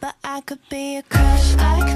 But I could be a crush, like